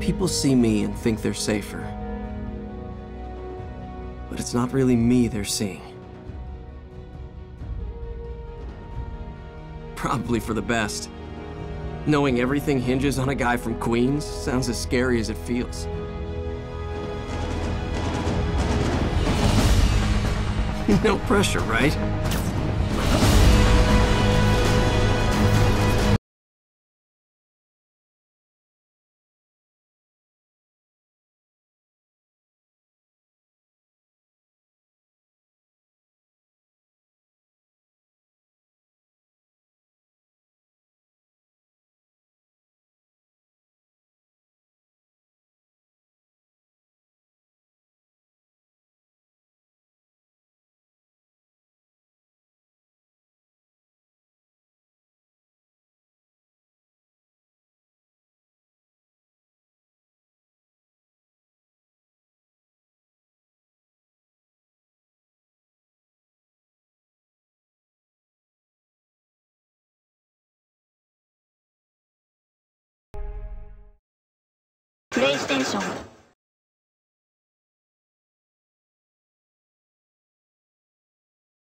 People see me and think they're safer. But it's not really me they're seeing. Probably for the best. Knowing everything hinges on a guy from Queens sounds as scary as it feels. no pressure, right? プレイステーション